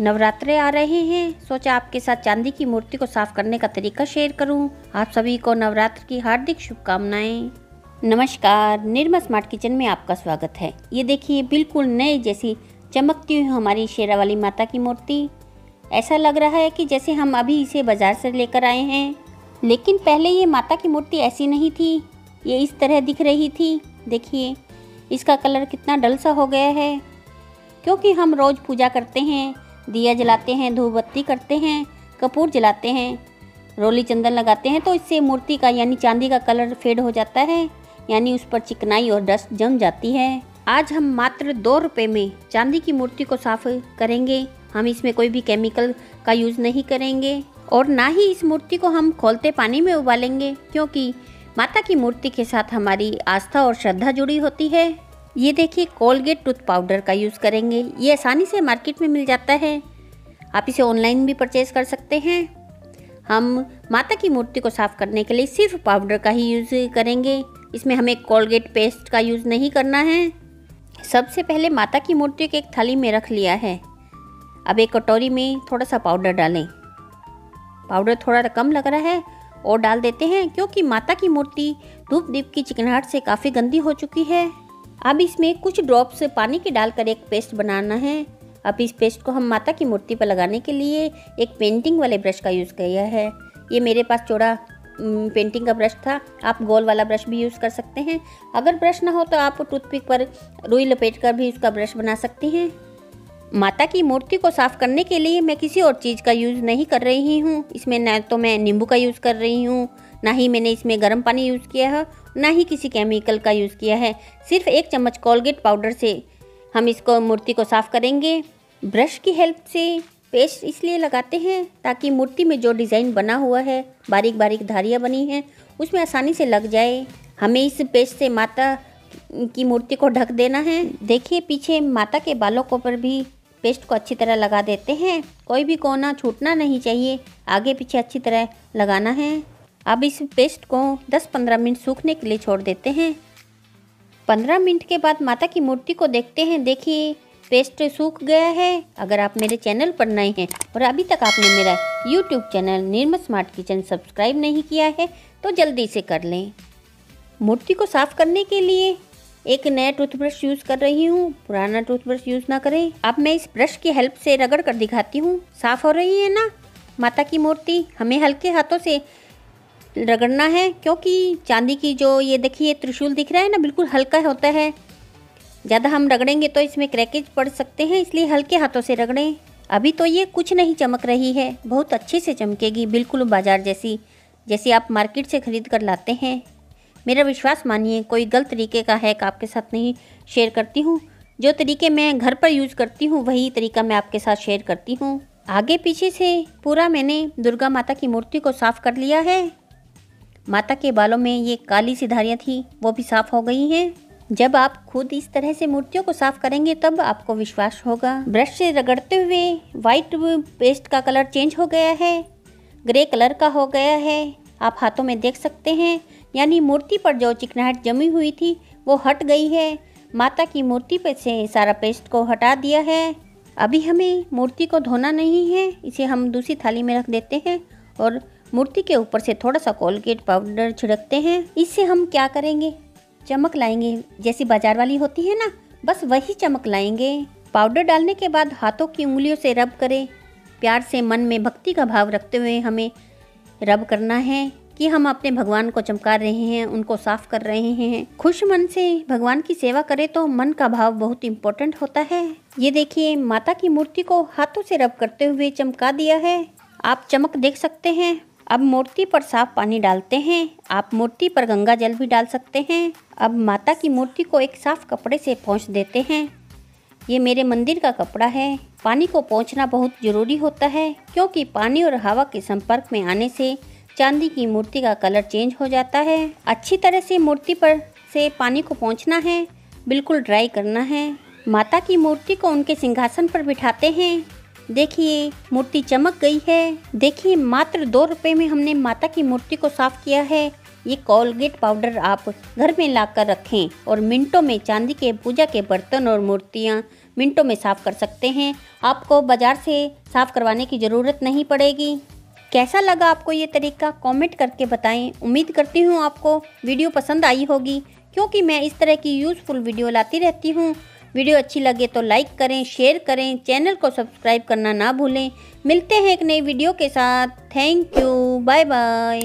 नवरात्रे आ रहे हैं। सोचा आपके साथ चांदी की मूर्ति को साफ़ करने का तरीका शेयर करूँ। आप सभी को नवरात्र की हार्दिक शुभकामनाएँ। नमस्कार निर्मा स्मार्ट किचन में आपका स्वागत है। ये देखिए, बिल्कुल नए जैसी चमकती हुई हमारी शेरा वाली माता की मूर्ति। ऐसा लग रहा है कि जैसे हम अभी इसे बाज़ार से लेकर आए हैं। लेकिन पहले ये माता की मूर्ति ऐसी नहीं थी। ये इस तरह दिख रही थी। देखिए, इसका कलर कितना डल सा हो गया है। क्योंकि हम रोज़ पूजा करते हैं दिया जलाते हैं धूप बत्ती करते हैं, कपूर जलाते हैं, रोली चंदन लगाते हैं तो इससे मूर्ति का यानी चांदी का कलर फेड हो जाता है, यानी उस पर चिकनाई और डस्ट जम जाती है। आज हम मात्र दो रुपये में चांदी की मूर्ति को साफ़ करेंगे। हम इसमें कोई भी केमिकल का यूज़ नहीं करेंगे और ना ही इस मूर्ति को हम खोलते पानी में उबालेंगे, क्योंकि माता की मूर्ति के साथ हमारी आस्था और श्रद्धा जुड़ी होती है। ये देखिए कोलगेट टूथ पाउडर का यूज़ करेंगे। ये आसानी से मार्केट में मिल जाता है। आप इसे ऑनलाइन भी परचेज कर सकते हैं। हम माता की मूर्ति को साफ़ करने के लिए सिर्फ़ पाउडर का ही यूज़ करेंगे। इसमें हमें कोलगेट पेस्ट का यूज़ नहीं करना है। सबसे पहले माता की मूर्ति को एक थाली में रख लिया है। अब एक कटोरी में थोड़ा सा पाउडर डालें। पाउडर थोड़ा कम लग रहा है और डाल देते हैं, क्योंकि माता की मूर्ति धूप दीप की चिकनाहट से काफ़ी गंदी हो चुकी है। अब इसमें कुछ ड्रॉप्स पानी के डालकर एक पेस्ट बनाना है। अब इस पेस्ट को हम माता की मूर्ति पर लगाने के लिए एक पेंटिंग वाले ब्रश का यूज़ किया है। ये मेरे पास चौड़ा पेंटिंग का ब्रश था। आप गोल वाला ब्रश भी यूज़ कर सकते हैं। अगर ब्रश ना हो तो आप टूथपिक पर रुई लपेट कर भी उसका ब्रश बना सकते हैं। माता की मूर्ति को साफ़ करने के लिए मैं किसी और चीज़ का यूज़ नहीं कर रही हूँ। इसमें न तो मैं नींबू का यूज़ कर रही हूँ। ना ही मैंने इसमें गर्म पानी यूज़ किया है, ना ही किसी केमिकल का यूज़ किया है। सिर्फ़ एक चम्मच कोलगेट पाउडर से हम इसको मूर्ति को साफ़ करेंगे। ब्रश की हेल्प से पेस्ट इसलिए लगाते हैं ताकि मूर्ति में जो डिज़ाइन बना हुआ है बारीक बारीक धारियाँ बनी हैं, उसमें आसानी से लग जाए। हमें इस पेस्ट से माता की मूर्ति को ढक देना है। देखिए, पीछे माता के बालों को पर भी पेस्ट को अच्छी तरह लगा देते हैं। कोई भी कोना छूटना नहीं चाहिए। आगे पीछे अच्छी तरह लगाना है। अब इस पेस्ट को 10-15 मिनट सूखने के लिए छोड़ देते हैं। 15 मिनट के बाद माता की मूर्ति को देखते हैं। देखिए, पेस्ट सूख गया है। अगर आप मेरे चैनल पर नए हैं और अभी तक आपने मेरा YouTube channel Nirmal smart kitchen subscribe नहीं किया है तो जल्दी से कर लें। मूर्ति को साफ़ करने के लिए एक नया टूथब्रश यूज़ कर रही हूँ। पुराना टूथब्रश यूज़ ना करें। अब मैं इस ब्रश की हेल्प से रगड़ कर दिखाती हूँ। साफ़ हो रही है ना, माता की मूर्ति? हमें हल्के हाथों से रगड़ना है, क्योंकि चांदी की जो ये देखिए त्रिशूल दिख रहा है ना, बिल्कुल हल्का होता है। ज़्यादा हम रगड़ेंगे तो इसमें क्रैकेज पड़ सकते हैं, इसलिए हल्के हाथों से रगड़ें। अभी तो ये कुछ नहीं चमक रही है, बहुत अच्छे से चमकेगी, बिल्कुल बाज़ार जैसी, जैसे आप मार्केट से ख़रीद कर लाते हैं। मेरा विश्वास मानिए, कोई गलत तरीके का हैक आपके साथ नहीं शेयर करती हूँ। जो तरीके मैं घर पर यूज़ करती हूँ, वही तरीका मैं आपके साथ शेयर करती हूँ। आगे पीछे से पूरा मैंने दुर्गा माता की मूर्ति को साफ़ कर लिया है। माता के बालों में ये काली सी धारियाँ थी, वो भी साफ़ हो गई हैं। जब आप खुद इस तरह से मूर्तियों को साफ़ करेंगे, तब आपको विश्वास होगा। ब्रश से रगड़ते हुए वाइट पेस्ट का कलर चेंज हो गया है, ग्रे कलर का हो गया है। आप हाथों में देख सकते हैं, यानी मूर्ति पर जो चिकनाहट जमी हुई थी, वो हट गई है। माता की मूर्ति पर से सारा पेस्ट को हटा दिया है। अभी हमें मूर्ति को धोना नहीं है, इसे हम दूसरी थाली में रख देते हैं और मूर्ति के ऊपर से थोड़ा सा कोलगेट पाउडर छिड़कते हैं। इससे हम क्या करेंगे? चमक लाएँगे, जैसी बाज़ार वाली होती है ना? बस वही चमक लाएँगे। पाउडर डालने के बाद हाथों की उंगलियों से रब करें। प्यार से मन में भक्ति का भाव रखते हुए हमें रब करना है कि हम अपने भगवान को चमका रहे हैं, उनको साफ़ कर रहे हैं। खुश मन से भगवान की सेवा करें तो मन का भाव बहुत इम्पोर्टेंट होता है। ये देखिए, माता की मूर्ति को हाथों से रब करते हुए चमका दिया है। आप चमक देख सकते हैं। अब मूर्ति पर साफ़ पानी डालते हैं। आप मूर्ति पर गंगा जल भी डाल सकते हैं। अब माता की मूर्ति को एक साफ़ कपड़े से पहुँच देते हैं। ये मेरे मंदिर का कपड़ा है। पानी को पहुँचना बहुत ज़रूरी होता है, क्योंकि पानी और हवा के संपर्क में आने से चांदी की मूर्ति का कलर चेंज हो जाता है। अच्छी तरह से मूर्ति पर से पानी को पहुँचना है। बिल्कुल ड्राई करना है। माता की मूर्ति को उनके सिंहासन पर बिठाते हैं। देखिए, मूर्ति चमक गई है। देखिए, मात्र दो रुपए में हमने माता की मूर्ति को साफ़ किया है। ये कोलगेट पाउडर आप घर में ला कर रखें और मिनटों में चांदी के, पूजा के बर्तन और मूर्तियाँ मिनटों में साफ़ कर सकते हैं। आपको बाज़ार से साफ़ करवाने की ज़रूरत नहीं पड़ेगी। कैसा लगा आपको ये तरीका? कमेंट करके बताएँ। उम्मीद करती हूँ आपको वीडियो पसंद आई होगी, क्योंकि मैं इस तरह की यूज़फुल वीडियो लाती रहती हूँ। वीडियो अच्छी लगे तो लाइक करें, शेयर करें, चैनल को सब्सक्राइब करना ना भूलें। मिलते हैं एक नई वीडियो के साथ। Thank you, bye bye.